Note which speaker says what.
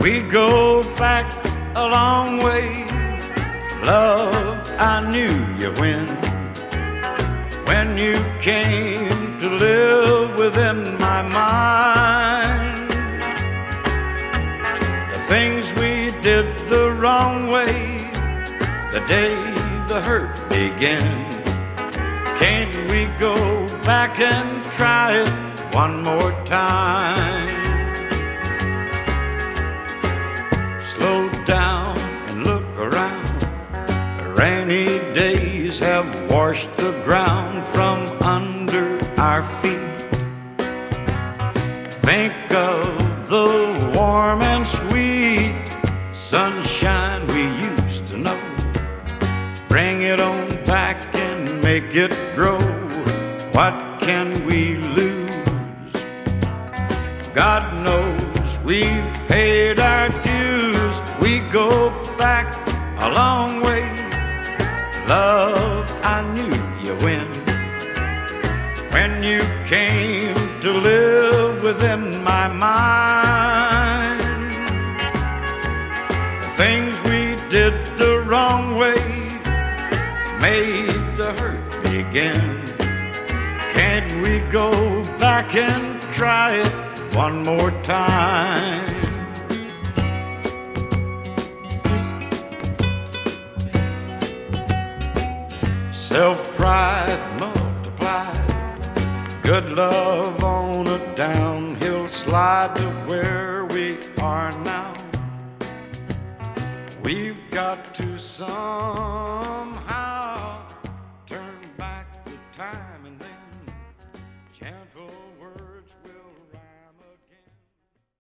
Speaker 1: We go back a long way. Love, I knew you when. When you came to live within my mind. The things we did the wrong way. The day the hurt began. Can't we go back and try it one more time? Rainy days have washed the ground from under our feet. Think of the warm and sweet sunshine we used to know. Bring it on back and make it grow. What can we lose? God knows we've paid our dues. We go back a long way. Love, I knew you when. When you came to live within my mind. The things we did the wrong way made the hurt begin. Can't we go back and try it one more time? Self pride multiplied, good love on a downhill slide to where we are now. We've got to somehow turn back the time and then chant